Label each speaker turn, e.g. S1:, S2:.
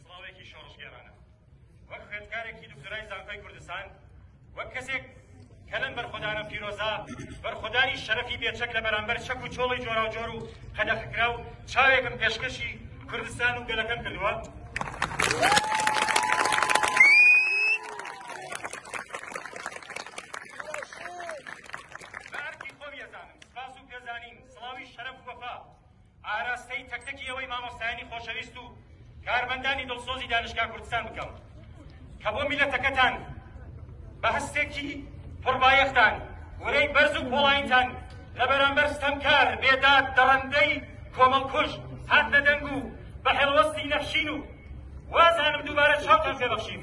S1: سڵاوێکی شۆڕشگێڕانە وەک خوێندکارێکی دکتۆرای زانکۆی کوردستان وەک کەسێک کە لەم بەرخۆدانە پیرۆزە بەرخۆدانی شەرەفی بێچەک لە بەرامبەر چەک و چۆڵی جۆراوجۆر و قەدەخکرا و چاوێکم پێشکەشی کوردستان و گەلەکەم کردووە ئاراستەی تەک تەکی ئێوەی مامۆستایانی خۆشەویست و کارمەندانی دڵسۆزی دانشگا کوردستان بکەم کە بۆ میلەتەکەتان بە هەستێکی پڕبایەختان ورەی بەرز و پۆڵاینتان لە بەرامبەر ستەمکار بێداد دەڕەندەی کۆمەڵکوژ هات لە دەنگ و بە هەڵوەستی نەخشین و وازانم دووبارە چاوتان پێبەخشیم